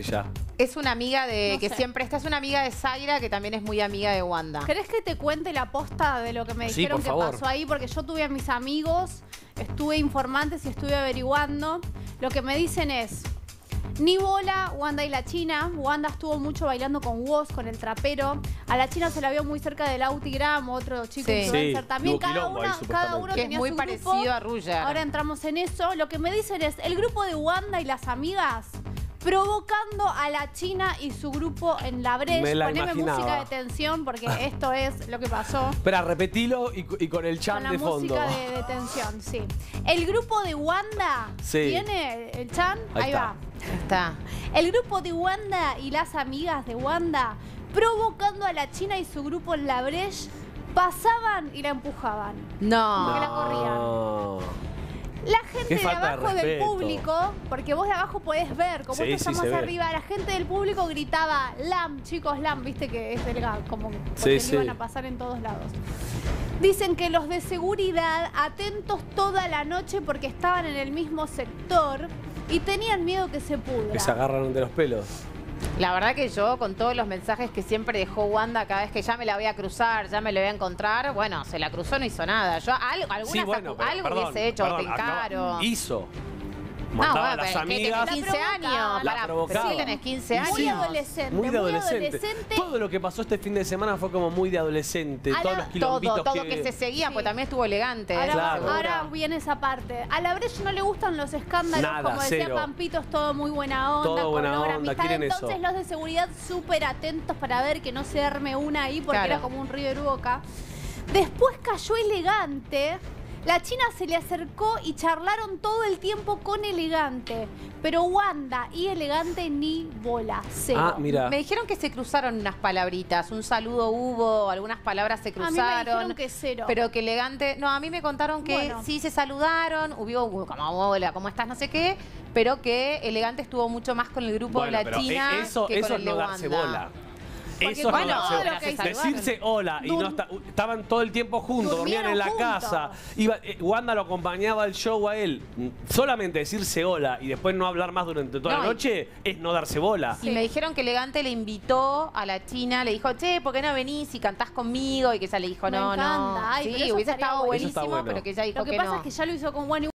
ya. Es una amiga de. No que sé. siempre está, es una amiga de Zaira que también es muy amiga de Wanda. ¿Querés que te cuente la posta de lo que me Sí, dijeron que favor. pasó ahí? Porque yo tuve a mis amigos, estuve informantes y estuve averiguando. Lo que me dicen es, ni bola, Wanda y la China. Wanda estuvo mucho bailando con Woz, con el trapero. A la China se la vio muy cerca del Autigram, otro chico Sí. influencer Sí, también. Cada, quilombo ahí, una- cada uno Que es tenía muy su parecido grupo. a Ruger. Ahora entramos en eso. Lo que me dicen es, el grupo de Wanda y las amigas provocando a la China y su grupo en la brecha. Me la Poneme imaginaba. música de tensión porque esto es lo que pasó. Espera, repetilo y, y con el Con chan la de fondo. música de, de tensión, sí. El grupo de Wanda Sí. tiene el chan, Ahí va. Está. El grupo de Wanda y las amigas de Wanda provocando a la China y su grupo en la brecha pasaban y la empujaban. No. que la corrían. Gente de abajo del público, porque vos de abajo podés ver, como Sí, sí, ve. arriba, la gente del público gritaba Lam, chicos, Lam, viste que es delgado, como porque sí. iban a pasar en todos lados. Dicen que los de seguridad, atentos toda la noche porque estaban en el mismo sector y tenían miedo que se pudra. Que se agarraron de los pelos. La verdad que yo, con todos los mensajes que siempre dejó Wanda cada vez que ya me la voy a cruzar, ya me la voy a encontrar, bueno, se la cruzó, no hizo nada. Yo algo, alguna Sí, bueno, pero, algo perdón, hubiese hecho, perdón, te encaro. acaba- Hizo. No, Mandaba a bueno, las amigas. tenés 15 La años. La provocaba. sí, tenés 15 años. Muy adolescente, Muy de adolescente. adolescente. Todo lo que pasó este fin de semana fue como muy de adolescente. Todos los quilombitos Todo, todo que... se seguía, Sí. pues también estuvo elegante. Ahora, Claro. seguro. ahora viene esa parte. A la Breche no le gustan los escándalos, Nada, como decía. Pampito, es todo muy buena onda. Todo buena onda, amistad. quieren eso. Entonces los de seguridad súper atentos para ver que no se arme una ahí, porque Claro. era como un River Boca. Después cayó elegante. La China se le acercó y charlaron todo el tiempo con elegante. Pero Wanda y elegante ni bola, cero. Ah, mira. Me dijeron que se cruzaron unas palabritas, un saludo hubo, algunas palabras se A mí me cruzaron. dijeron que cero. Pero que elegante. No, a mí me contaron que Bueno. sí se saludaron, hubo uh, como hola, ¿cómo estás? No sé qué. Pero que elegante estuvo mucho más con el grupo Bueno, de la pero China. eso, que eso con es el no de darse Wanda. bola. Eso es bueno, no lo que se Decirse hola y no esta- estaban todo el tiempo juntos, dormían en la casa. Iba, eh, Wanda lo acompañaba al show a él. Solamente decirse hola y después no hablar más durante toda No, la y- noche es no darse bola. Y me dijeron que Elegante le invitó a la China, le dijo, che, ¿por qué no venís y cantás conmigo? Y que ella le dijo, Me no, no. Ay, sí, hubiese estado buenísimo. Está bueno. pero que ella dijo Lo que, que pasa no. es que ya lo hizo con Wani